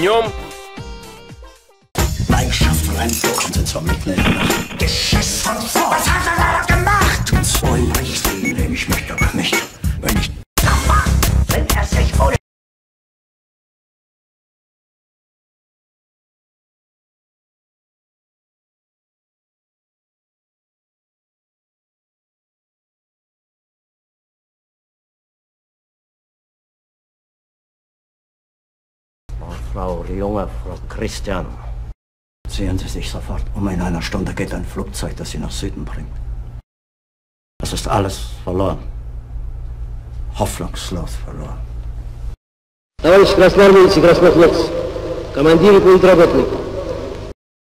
dniem. Leidenschaft von einem Block und sind vermitteln. Frau Junge, Frau Christian. Sehen Sie sich sofort um. In einer Stunde geht ein Flugzeug, das Sie nach Süden bringt. Das ist alles verloren. Hoffnungslos verloren. Товарищ красноармейцы и краснофлотцы, командир и политработник,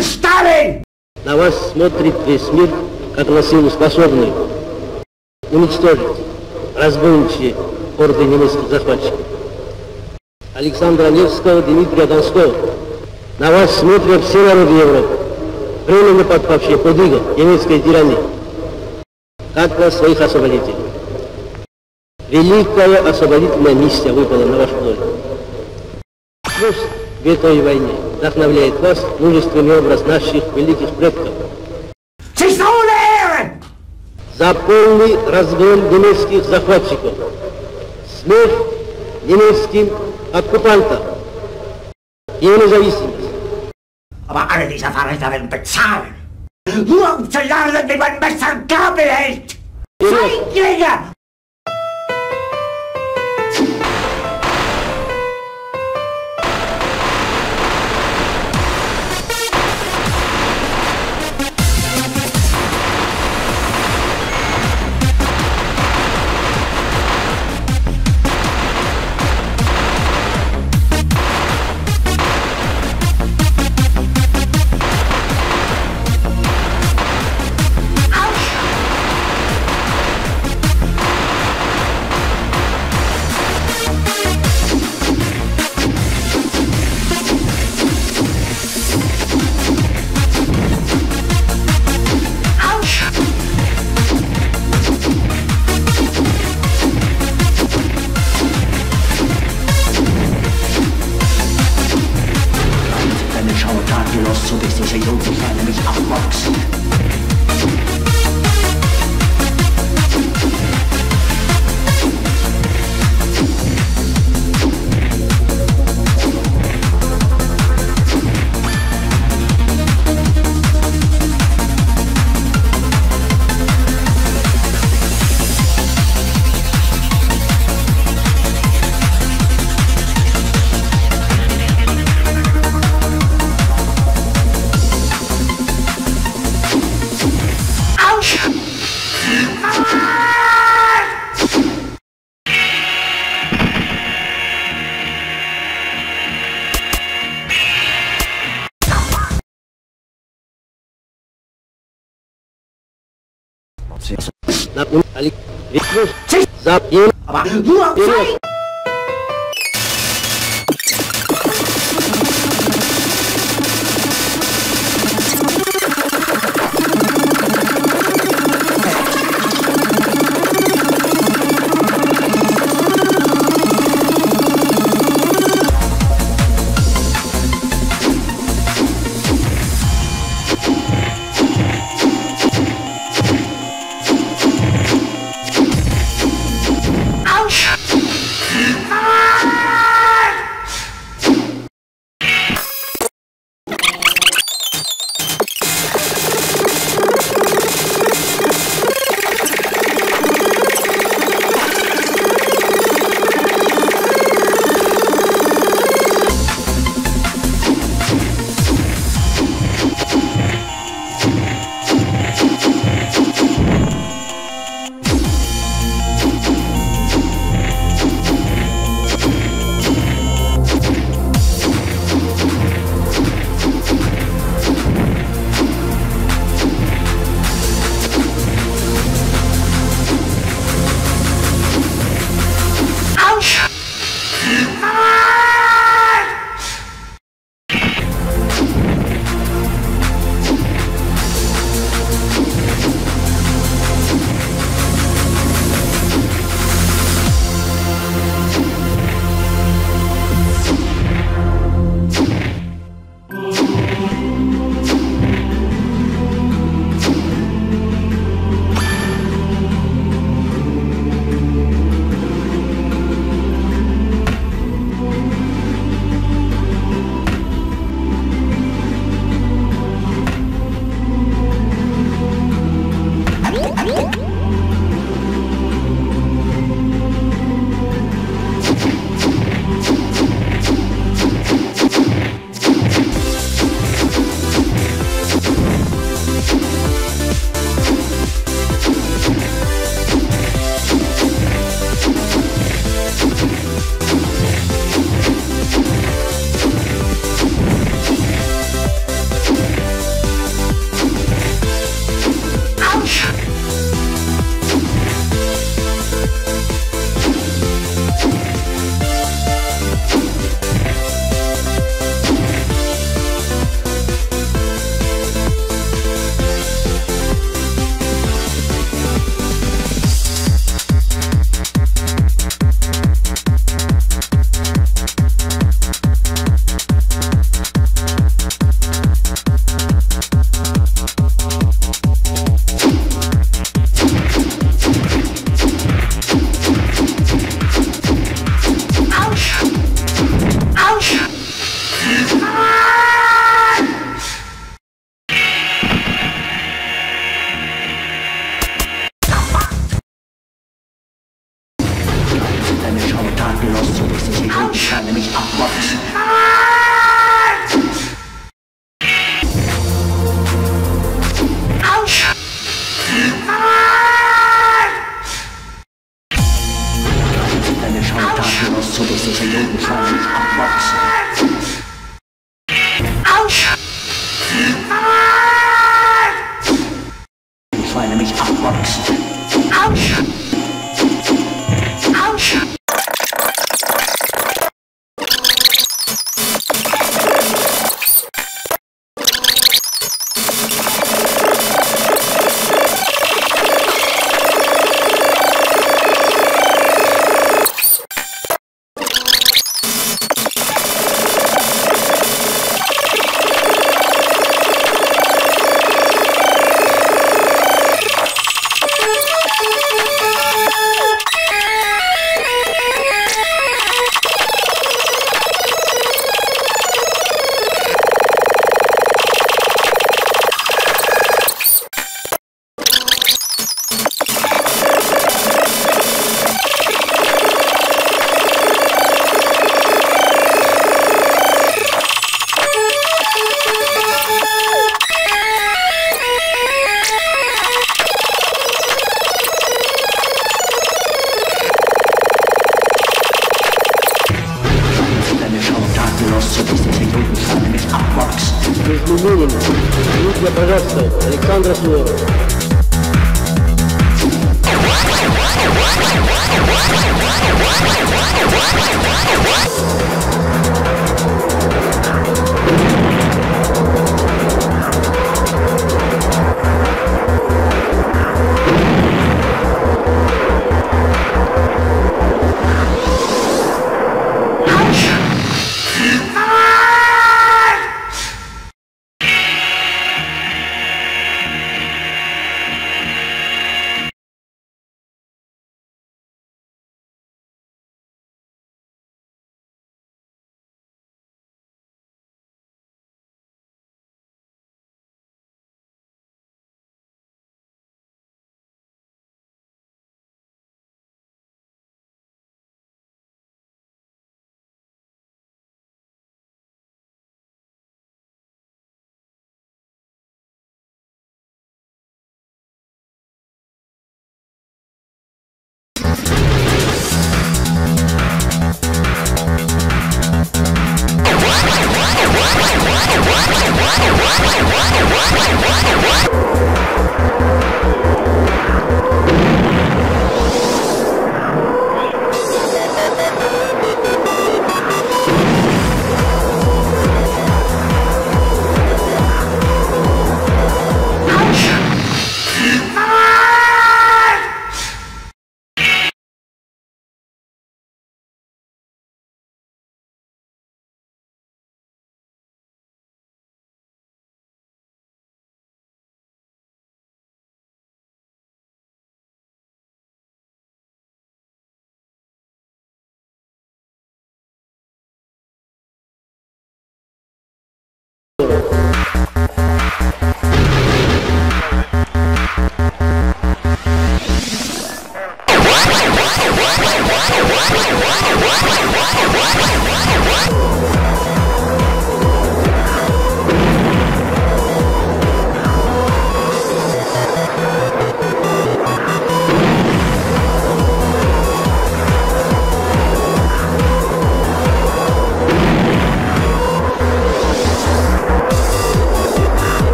Stalin! на вас смотрит весь мир, как на силу способную уничтожить разбойничьи орды немецких захватчиков. Александра Невского, Дмитрия Донского, на вас смотрят все народы Европы, временно под иго немецкой тирании, как на своих освободителей. Великая освободительная миссия выпала на ваш долю. Пусть в этой войне вдохновляет вас мужественный образ наших великих предков. За полный разгром немецких захватчиков. Смерть Jinulským od Kupanta. Jeho nezávislost. Aber alle diese Verräter werden bezahlen. Nur um zu lernen, wie man Messer Lalu balik. Terus. Zap. Apa? weil du mich verboxt. Autsch! Autsch!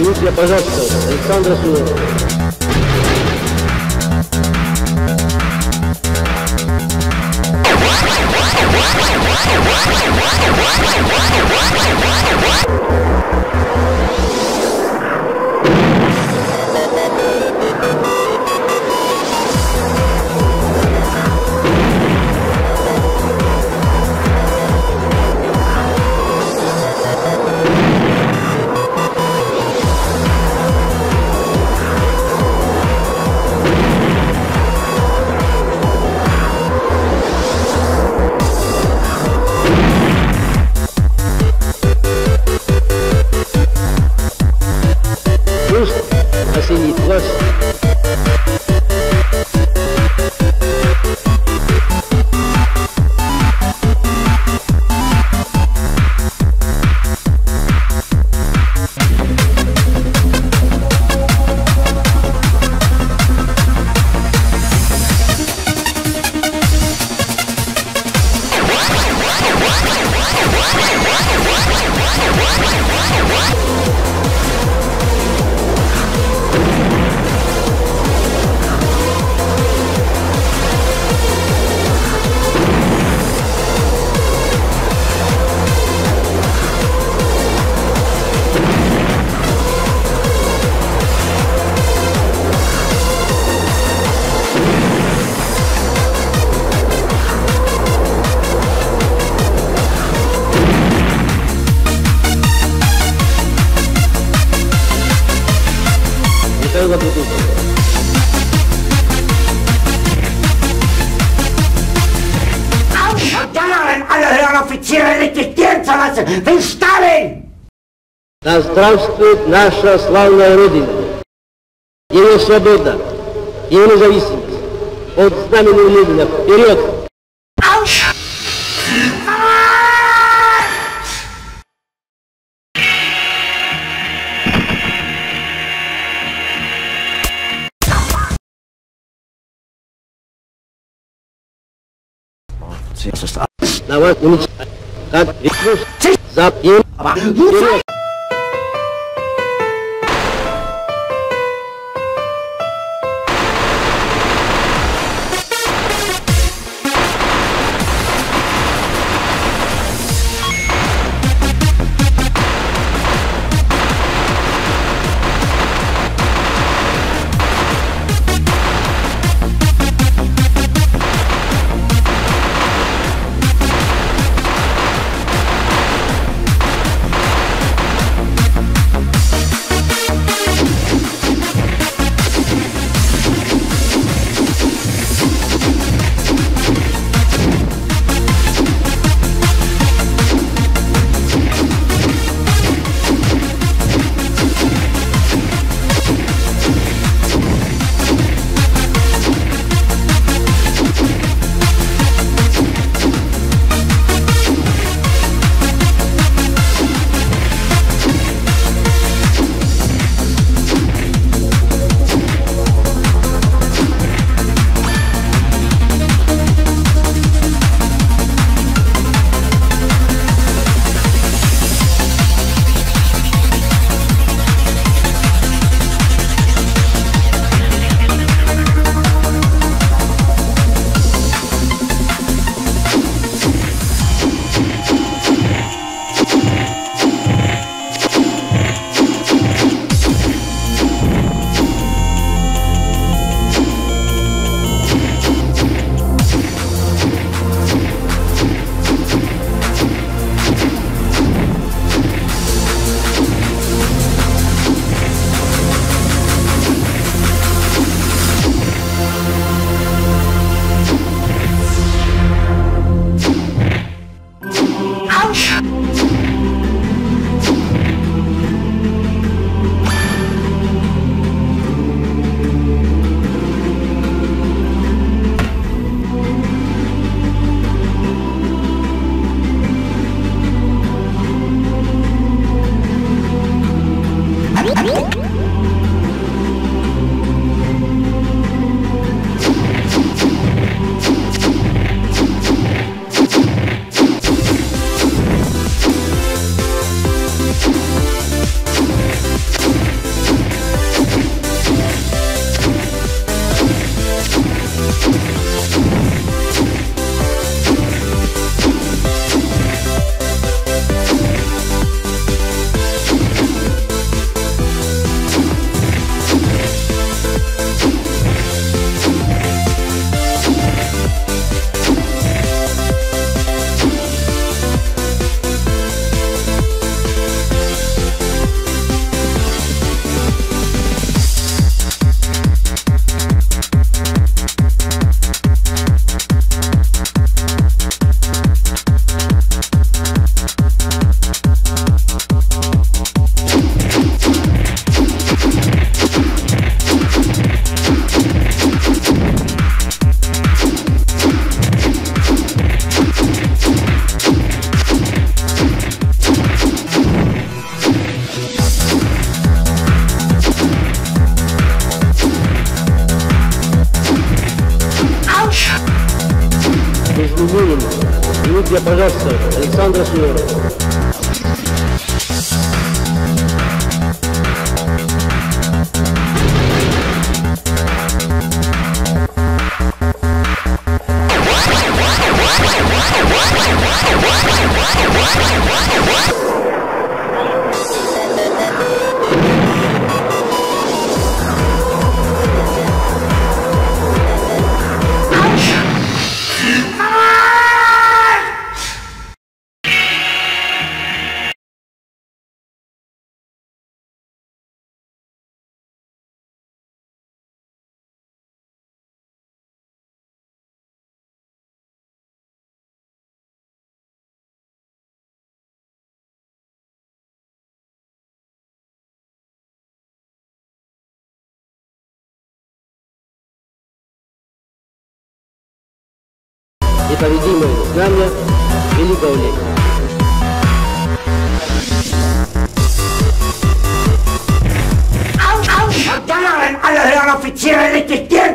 Дмитрия, пожалуйста, Александра Сулова. What? за бутылку. alle hören Offiziere richtig Stirn zerlassen. Will Да здравствует наша славная Родина, ее свобода, ее независимость. От знамени Ленина вперед! Now, what?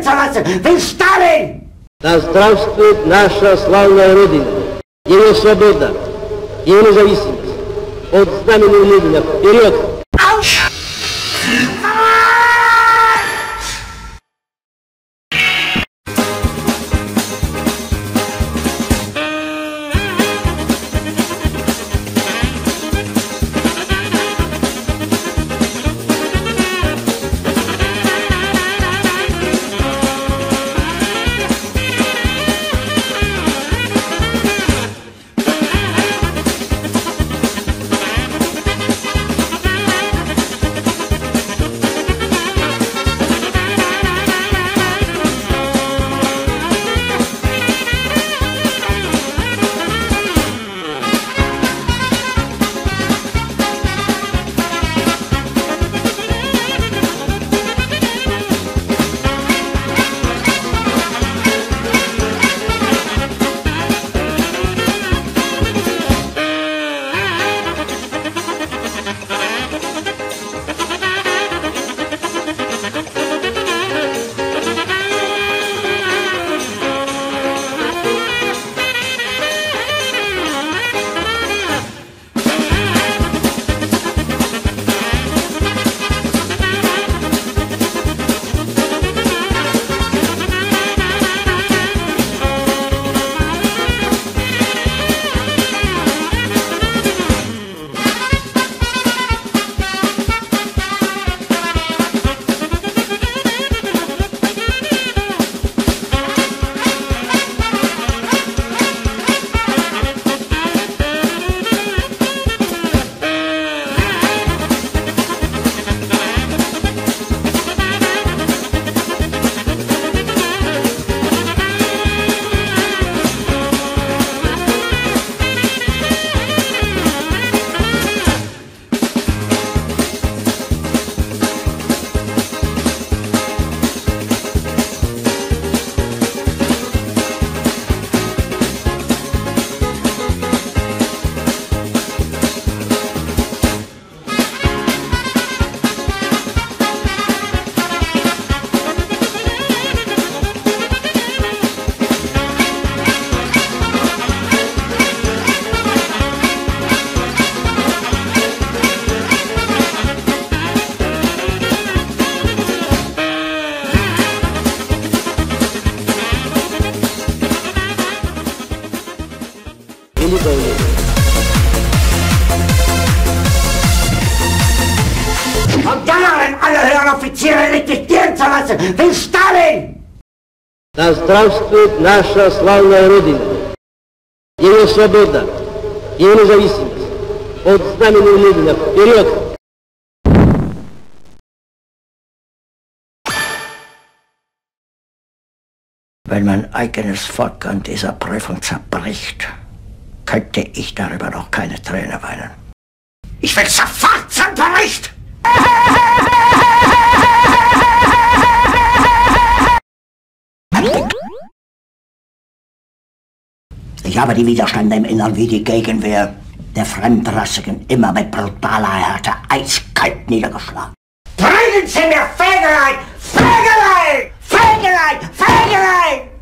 Zu lassen, wie Stalin! Да здравствует наша славная Родина, ее свобода, ее независимость. От знамени Ленина вперед! liquidieren zu lassen, wie Stalin! Да здравствует наша славная Родина, ее свобода, ее независимость. От знамени Ленина вперед! Wenn mein eigenes Volk an dieser Prüfung zerbricht, könnte ich darüber noch keine Träne weinen. Ich will sofort zum Bericht! Ich habe die Widerstände im Innern wie die Gegenwehr der Fremdrassigen immer mit brutaler Härte eiskalt niedergeschlagen. Bringen Sie mir Fegelein! Fegelein! Fegelein! Fegelein!